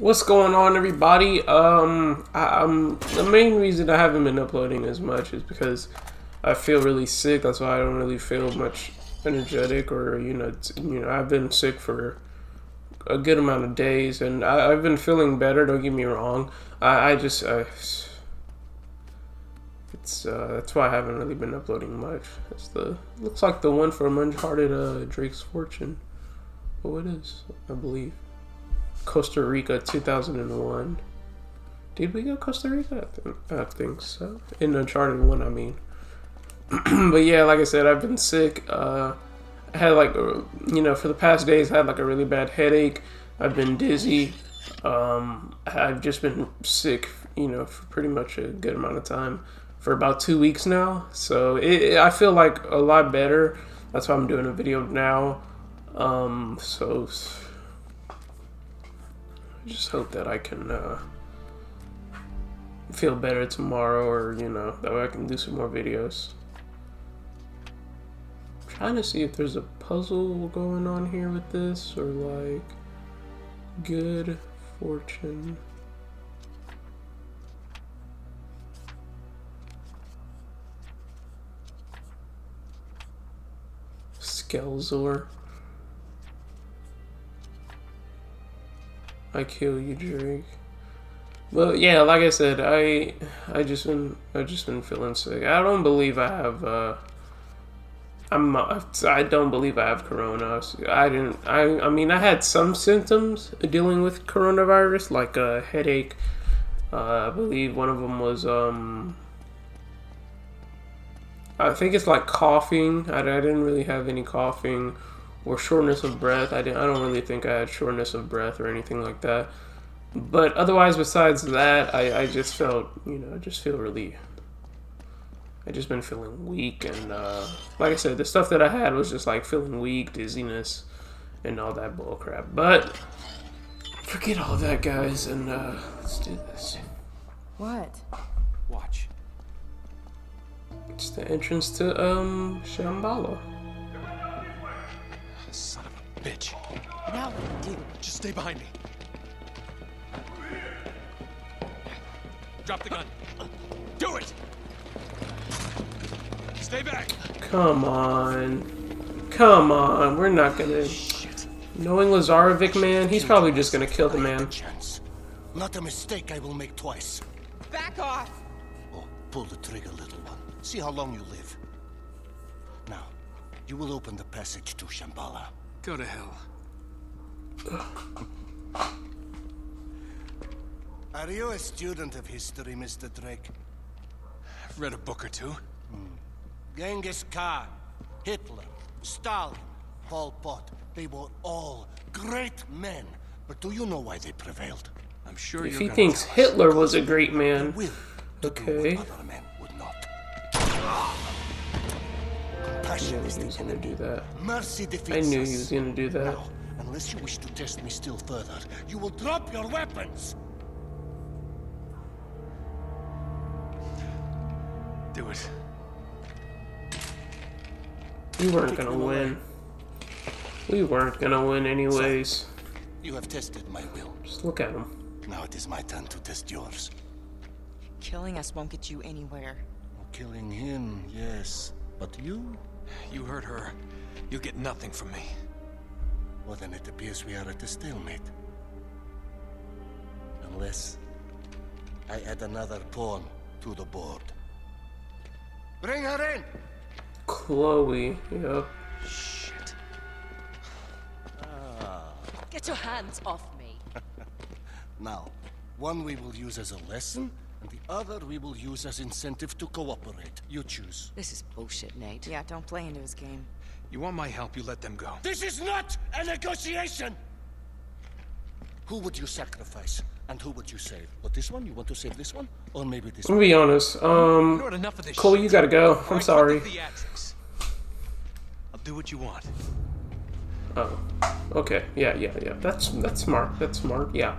What's going on, everybody? Um, I, am the main reason I haven't been uploading as much is because I feel really sick. That's why I don't really feel much energetic, or you know, you know, I've been sick for a good amount of days, and I, have been feeling better. Don't get me wrong. I, I just, I, it's uh, that's why I haven't really been uploading much. It's the looks like the one from Uncharted uh, Drake's Fortune. Oh, it is, I believe. Costa Rica 2001. Did we go Costa Rica? I think, I think so. In Uncharted 1, I mean. but yeah, like I said, I've been sick. Uh, I had like, you know, for the past days, I had like a really bad headache. I've been dizzy. Um, I've just been sick, you know, for pretty much a good amount of time for about two weeks now. So it, I feel like a lot better. That's why I'm doing a video now. Um, so just hope that I can uh, feel better tomorrow or, you know, that way I can do some more videos. I'm trying to see if there's a puzzle going on here with this or like good fortune. Skelzor. I kill you, Drake. But yeah, like I said, I I just been I just been feeling sick. I don't believe I have. Uh, I'm I don't believe I have corona. I didn't. I I mean I had some symptoms dealing with coronavirus, like a headache. Uh, I believe one of them was um. I think it's like coughing. I, I didn't really have any coughing or shortness of breath. I, didn't, I don't really think I had shortness of breath or anything like that. But otherwise, besides that, I, I just felt, you know, I just feel really. I just been feeling weak, and uh, like I said, the stuff that I had was just like feeling weak, dizziness, and all that bull crap. But forget all that, guys, and uh, let's do this. What? Watch. It's the entrance to um Shambhala bitch. Now what do? Just stay behind me. Drop the gun. Do it! Stay back! Come on. Come on. We're not gonna... Shit. Knowing Lazarevic, man, he's probably just gonna kill the man. Not a mistake I will make twice. Back off! Oh, pull the trigger, little one. See how long you live. Now, you will open the passage to Shambhala. Go to hell. Are you a student of history, Mr. Drake? I've read a book or two. Hmm. Genghis Khan, Hitler, Stalin, Pol Pot. They were all great men. But do you know why they prevailed? I'm sure if he thinks Hitler was a great man. Okay. I knew he was gonna do that. Mercy defeats I knew he was gonna do that. Now, unless you wish to test me still further, you will drop your weapons! Do it. We weren't gonna win. We weren't gonna win anyways. So, you have tested my will. Just look at him. Now it is my turn to test yours. Killing us won't get you anywhere. killing him, yes. But you? You heard her. You'll get nothing from me. Well, then it appears we are at a stalemate. Unless I add another pawn to the board. Bring her in! Chloe, yep. Shit. Ah. Get your hands off me. now, one we will use as a lesson, and the other we will use as incentive to cooperate. You choose. This is bullshit, Nate. Yeah, don't play into his game. You want my help, you let them go. This is not a negotiation! Who would you sacrifice? And who would you save? But this one? You want to save this one? Or maybe this I'm gonna be honest. Um, you enough of this Cole, shit. you gotta go. I'm sorry. I'll do what you want. Oh. Okay. Yeah, yeah, yeah. That's that's smart. That's smart. Yeah.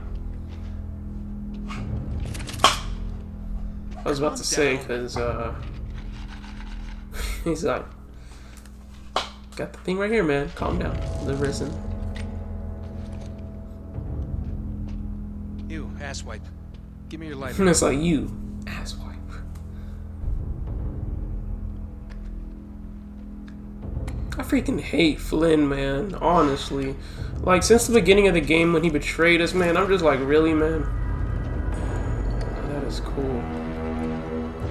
I was about to say, because, uh, he's like, got the thing right here, man. Calm down. The resin. You, asswipe. Give me your lighter. it's like you, asswipe. I freaking hate Flynn, man. Honestly, like since the beginning of the game when he betrayed us, man, I'm just like, really, man. That is cool.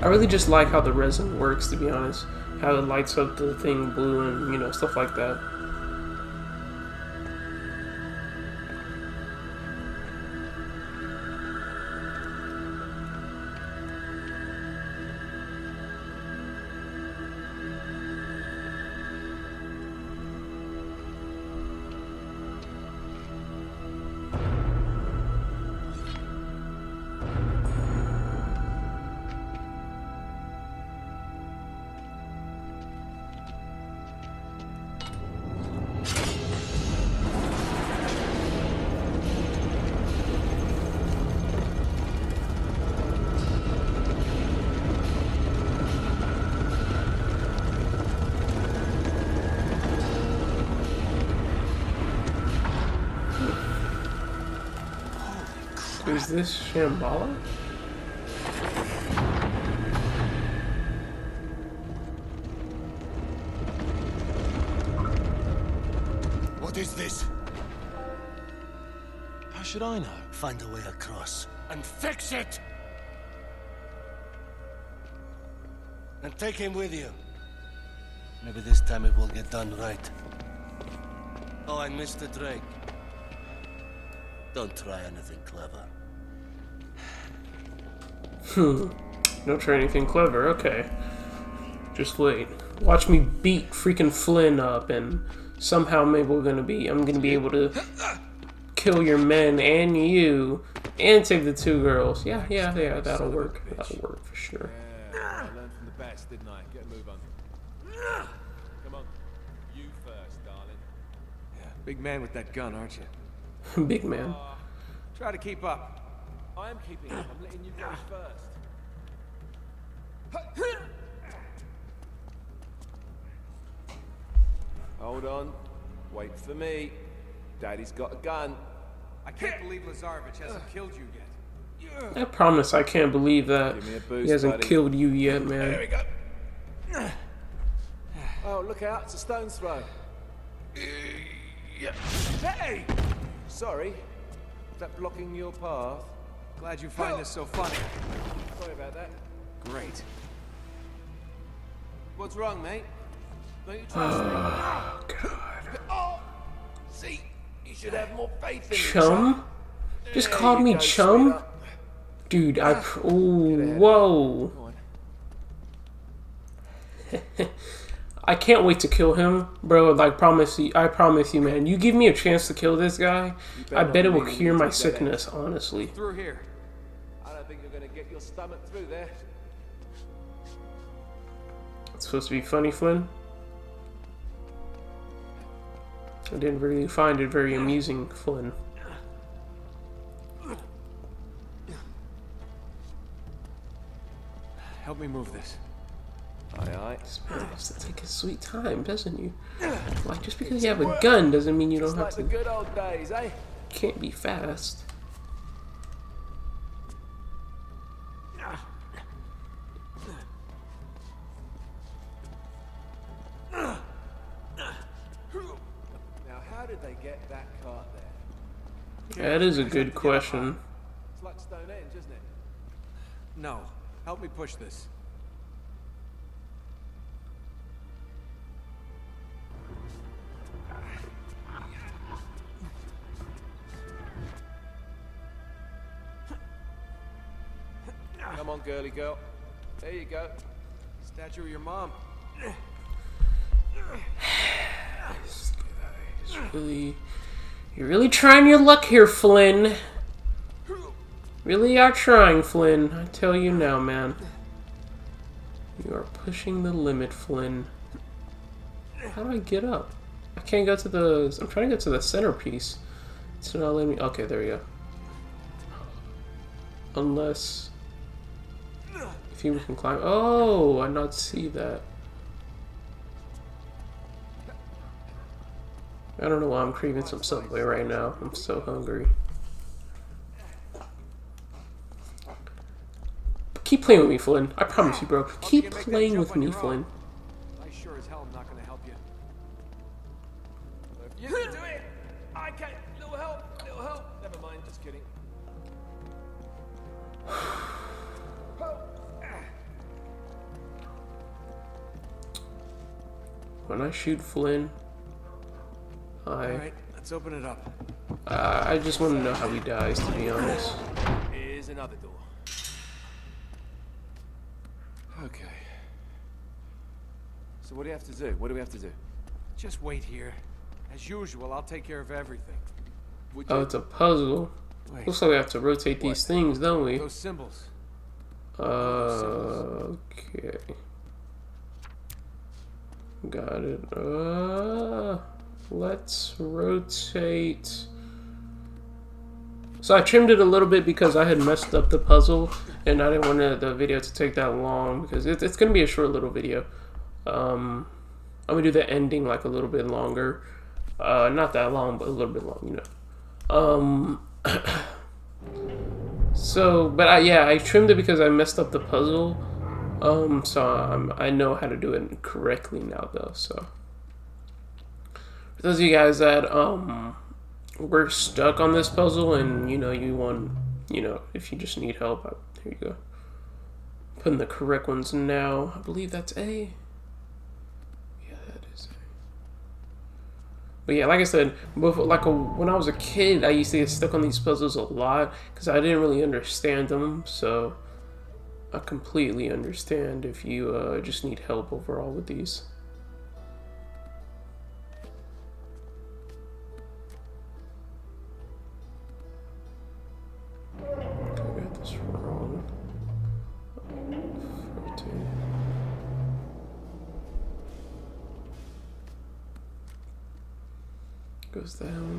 I really just like how the resin works, to be honest. How it lights up the thing blue and you know stuff like that. This Shambhala? What is this? How should I know? Find a way across and fix it! And take him with you. Maybe this time it will get done right. Oh, and Mr. Drake. Don't try anything clever. Hmm. Don't try anything clever, okay. Just wait. Watch me beat freaking Flynn up and somehow maybe we're gonna be I'm gonna be able to kill your men and you and save the two girls. Yeah, yeah, yeah, that'll work. That'll work for sure. Yeah, I learned from the best, didn't I? Get a move on. Come on. You first, darling. Yeah, big man with that gun, aren't you? Big man. Try to keep up. I am keeping up. I'm letting you go first. Hold on. Wait for me. Daddy's got a gun. I can't believe Lazarevic hasn't killed you yet. I promise I can't believe that Give me a he hasn't buddy. killed you yet, man. There we go. Oh, look out. It's a stone's throw. Uh, hey! Sorry. Is that blocking your path? Glad you find this so funny. Sorry about that. Great. What's wrong, mate? Don't you trust me? Oh, God. See? You should have more faith in me. Chum? Just There called me go, chum? sweetheart. Dude, I. Ah, pr- ooh, whoa. I can't wait to kill him, bro. Like, promise you, I promise you, man. You give me a chance to kill this guy, I bet it will cure my sickness. Honestly, Through here. I don't think you're to get your stomach through there. it's supposed to be funny, Flynn. I didn't really find it very amusing, Flynn. Help me move this. Aye, aye. This man has to take his sweet time, doesn't you? Like, just because you have a gun doesn't mean you don't have to. good old days, eh? Can't be fast. Now, how did they get that cart there? That is a good question. It's like Stonehenge, isn't it? No. Help me push this. Girly girl. There you go. Statue of your mom. Really, you're really trying your luck here, Flynn. Really are trying, Flynn. I tell you now, man. You are pushing the limit, Flynn. How do I get up? I can't go to the. I'm trying to get to the centerpiece. It's not letting me. Okay, there we go. Unless think we can climb. Oh, I not see that. I don't know why I'm craving some Subway right now. I'm so hungry. Keep playing with me, Flynn. I promise you, bro. Keep playing with me, Flynn. When I shoot Flynn, I Alright, let's open it up. uh, I just want to know how he dies. To be honest. Here's another door. Okay. So what do you have to do? What do we have to do? Just wait here. As usual, I'll take care of everything. Would? Oh, it's a puzzle. Wait, Looks like we have to rotate these things, don't we? those symbols. Uh, okay. Got it. Uh, let's rotate. So I trimmed it a little bit because I had messed up the puzzle, and I didn't want the- video to take that long because it, it's gonna be a short little video. Um, I'm gonna do the ending like a little bit longer. Uh, not that long, but a little bit long, you know. Um. So, but I, yeah, I trimmed it because I messed up the puzzle. Um, so um, I know how to do it correctly now, though. So, for those of you guys that um were stuck on this puzzle and you know you want, you know, if you just need help, uh, here you go. Putting the correct ones now. I believe that's A. Yeah, that is A. But yeah, like I said, before, like a, when I was a kid, I used to get stuck on these puzzles a lot because I didn't really understand them. So I completely understand if you uh, just need help overall with these. I got this wrong. 14. Goes down.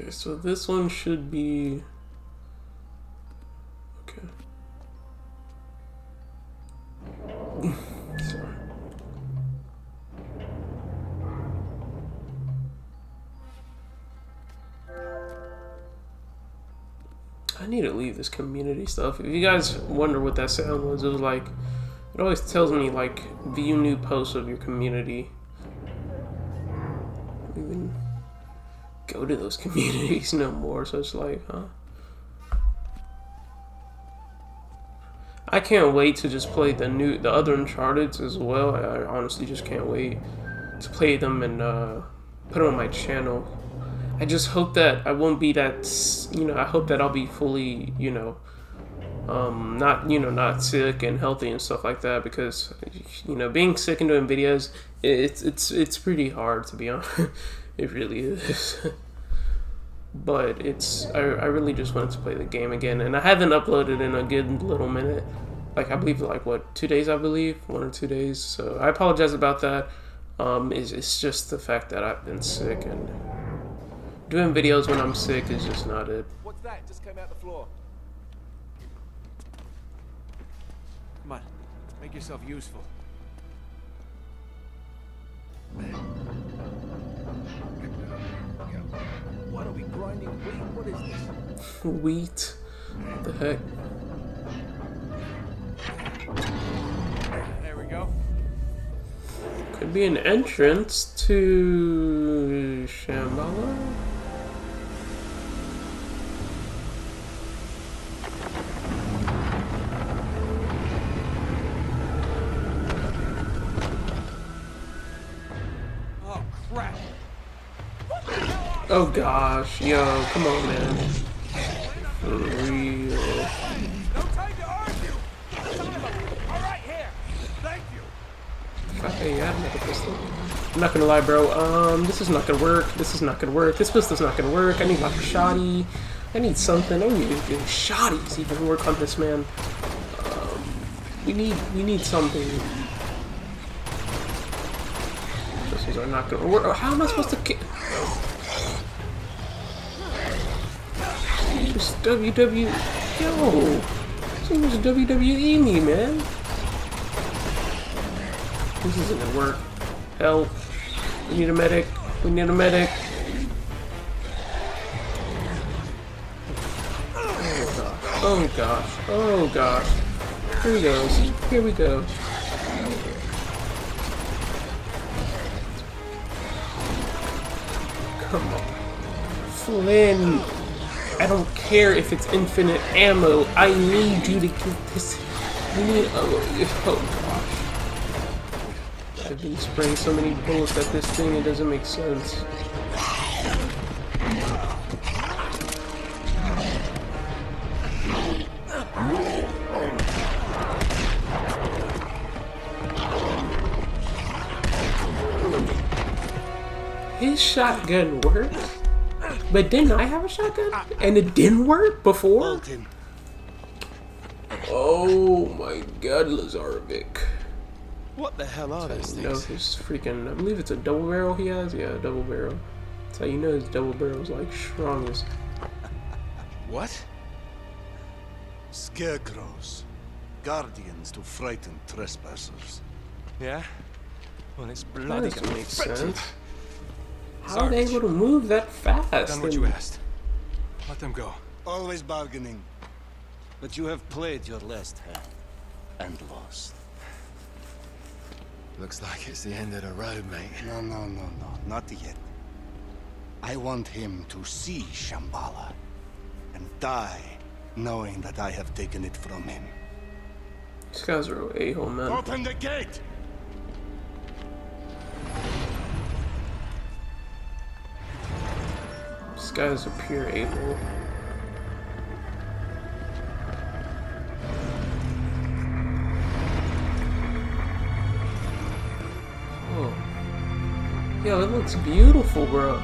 Okay, so this one should be. Okay. Sorry. I need to leave this community stuff. If you guys wonder what that sound was, it was like it always tells me like view new posts of your community. Even go to those communities no more, so it's like, huh? I can't wait to just play the new, the other Uncharted as well. I honestly just can't wait to play them and uh, put them on my channel. I just hope that I won't be that, you know, I hope that I'll be fully, you know, um, not, you know, not sick and healthy and stuff like that because, you know, being sick and doing videos, it's, it's, it's pretty hard to be honest. it really is. but it's I, I really just wanted to play the game again and i haven't uploaded in a good little minute like i believe like what two days i believe one or two days so i apologize about that um it's, it's just the fact that i've been sick and doing videos when i'm sick is just not it What's that? Just came out the floor. Come on, make yourself useful. What are we grinding wheat? What is this? wheat what the heck There we go. could be an entrance to shambhala gosh yo come on man for real to. Hey, yeah, I'm, pistol. I'm not gonna lie, bro. Um, this is not gonna work. This is not gonna work. This pistol's not gonna work. I need like a shoddy. I need something. I need shotties even work on this man. Um, we need we need something. Missiles are not gonna work. How am I supposed to kill? This WW. Yo! This is WWE me, man. This isn't gonna work. Help. We need a medic. We need a medic. Oh gosh. Oh gosh. Here we go, Here we go. Come on. Flynn. I don't care if it's infinite ammo. I need you to get this. I need. Oh, oh gosh. I've been spraying so many bullets at this thing, it doesn't make sense. His shotgun works? But didn't I have a shotgun? And it didn't work before? Bolton. Oh my god, Lazarevic. What the hell are those You know his freaking, I believe it's a double barrel he has? Yeah, a double barrel. That's how you know his double barrel is like strongest. What? Scarecrows. Guardians to frighten trespassers. Yeah? Well, it's That bloody doesn't make sense. How are they able to move that fast? Done what you asked. Let them go. Always bargaining. But you have played your last hand. And lost. Looks like it's the end of the road, mate. No, no, no, no. Not yet. I want him to see Shambhala. And die knowing that I have taken it from him. These guys are a-hole, man. Open the gate! This guy is a pure a-hole. Oh. Yo, it looks beautiful, bro.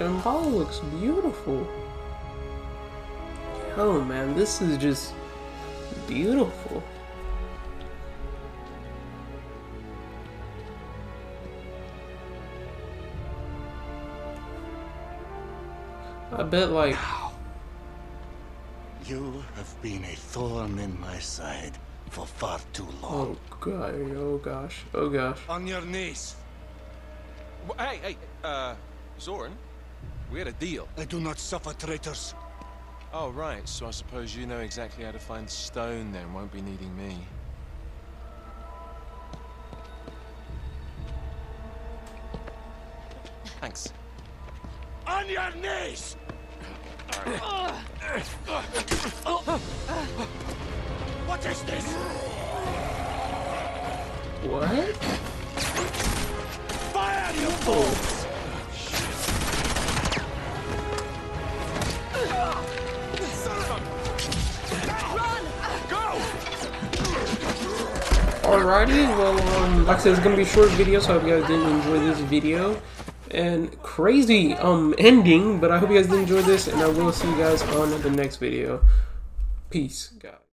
Shambhala looks beautiful. Oh man, this is just beautiful. I bet, like, You have been a thorn in my side for far too long. oh god, oh gosh, oh gosh. On your knees. Wh- Hey, hey, uh, Zoran, we had a deal. I do not suffer traitors. Oh, right, so I suppose you know exactly how to find the stone then, won't be needing me. Thanks. On your knees! what is this? What? Fire, you fools! Alrighty, well, um, like I said, it's gonna be a short video, so I hope you guys did enjoy this video. And crazy, um, ending, but I hope you guys did enjoy this, and I will see you guys on the next video. Peace, guys.